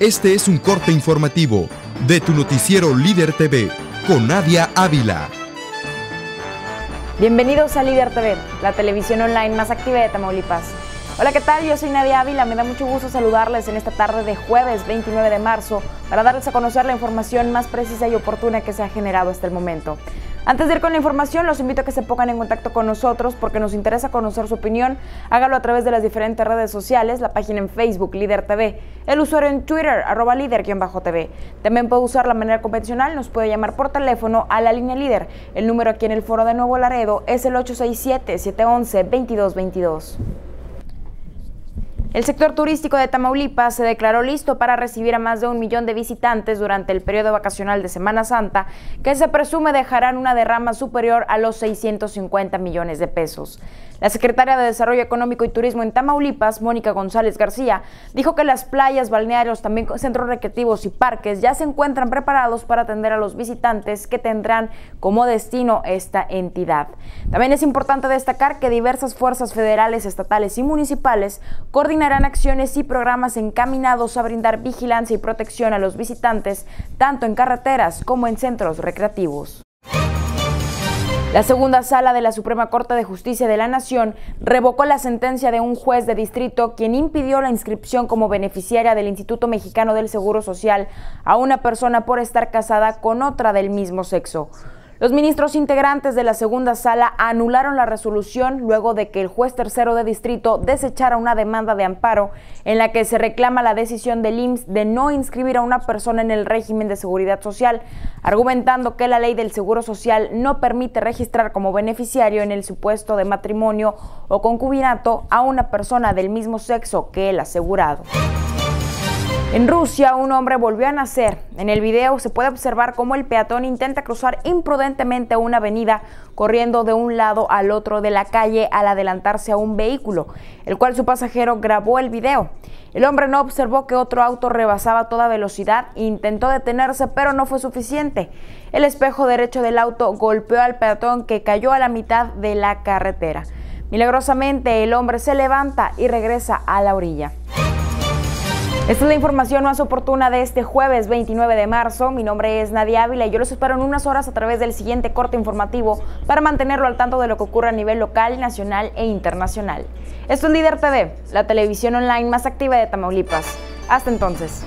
Este es un corte informativo de tu noticiero Líder TV con Nadia Ávila. Bienvenidos a Líder TV, la televisión online más activa de Tamaulipas. Hola, ¿qué tal? Yo soy Nadia Ávila. Me da mucho gusto saludarles en esta tarde de jueves 29 de marzo para darles a conocer la información más precisa y oportuna que se ha generado hasta el momento. Antes de ir con la información, los invito a que se pongan en contacto con nosotros porque nos interesa conocer su opinión. Hágalo a través de las diferentes redes sociales, la página en Facebook, Líder TV, el usuario en Twitter, arroba líder-tv. También puede usar la manera convencional, nos puede llamar por teléfono a la línea líder. El número aquí en el foro de Nuevo Laredo es el 867-711-2222. El sector turístico de Tamaulipas se declaró listo para recibir a más de un millón de visitantes durante el periodo vacacional de Semana Santa, que se presume dejarán una derrama superior a los 650 millones de pesos. La secretaria de Desarrollo Económico y Turismo en Tamaulipas, Mónica González García, dijo que las playas, balnearios, también centros recreativos y parques ya se encuentran preparados para atender a los visitantes que tendrán como destino esta entidad. También es importante destacar que diversas fuerzas federales, estatales y municipales coordinarán acciones y programas encaminados a brindar vigilancia y protección a los visitantes, tanto en carreteras como en centros recreativos. La segunda sala de la Suprema Corte de Justicia de la Nación revocó la sentencia de un juez de distrito quien impidió la inscripción como beneficiaria del Instituto Mexicano del Seguro Social a una persona por estar casada con otra del mismo sexo. Los ministros integrantes de la segunda sala anularon la resolución luego de que el juez tercero de distrito desechara una demanda de amparo en la que se reclama la decisión del IMSS de no inscribir a una persona en el régimen de seguridad social, argumentando que la ley del seguro social no permite registrar como beneficiario en el supuesto de matrimonio o concubinato a una persona del mismo sexo que el asegurado. En Rusia, un hombre volvió a nacer. En el video se puede observar cómo el peatón intenta cruzar imprudentemente una avenida corriendo de un lado al otro de la calle al adelantarse a un vehículo, el cual su pasajero grabó el video. El hombre no observó que otro auto rebasaba toda velocidad e intentó detenerse, pero no fue suficiente. El espejo derecho del auto golpeó al peatón que cayó a la mitad de la carretera. Milagrosamente, el hombre se levanta y regresa a la orilla. Esta es la información más oportuna de este jueves 29 de marzo. Mi nombre es Nadia Ávila y yo los espero en unas horas a través del siguiente corte informativo para mantenerlo al tanto de lo que ocurre a nivel local, nacional e internacional. Esto es Líder TV, la televisión online más activa de Tamaulipas. Hasta entonces.